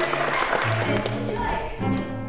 Enjoy.